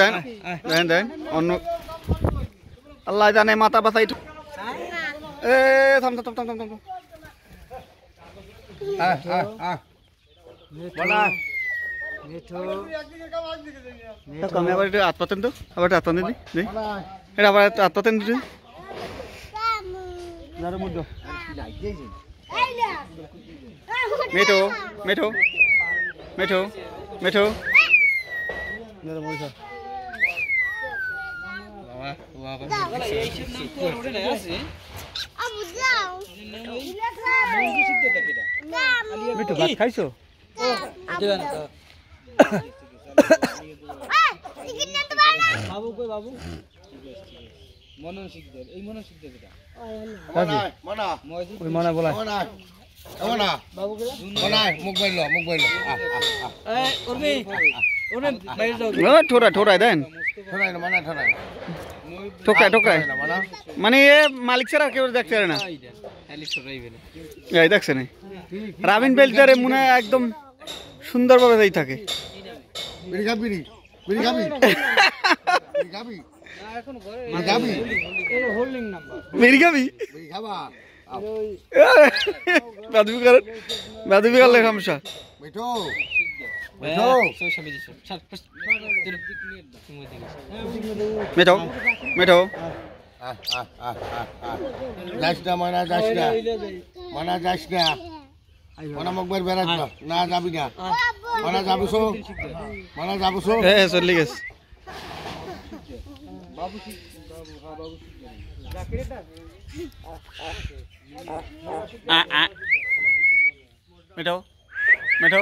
দেন? দেন দেন। অন্য আল্লাহ জানে মাথা একটু এ থাম থাম থাম থাম থাম আবার একটু হাত পাতেন তো আবার হাত পাতেন এটা আবার হাত পাতেন মেঠো মেঠো মেঠো মেঠো। মেঠো ভাত খাইছো? বাবু কই বাবু মনন শিখদের এই মনন শিখদের এটা মনা মনা ওই মনে বলা মনা মনা বাবু কই মনা মুখ বাইল মুখ বাইল আহ এই উর্মি উর্মি বাইরে যাও ঠোরা ঠোরাই দেন। ঠোকায় ঠোকায়। মানে। এ মালিক ছাড়া কেউ দেখতে পারে না। খালি ছোটই এই দেখছে না। রাবিন বেলটারে মনে হয় একদম সুন্দরভাবে যাই থাকে। সমস্যা। মিঠু সোশ্যাল মিডিয়া সব মেঠো মেঠো আহ আহ আহ আহ আহ যাস না মনা যাস না মনা যাস না মনা মুখ বাইর বেড়াস না না যাবি না মনা যাবো শো মনা যাবো শো এ চলি গেছে আ, আ। মেঠো মেঠো